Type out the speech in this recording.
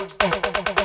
Eh, eh.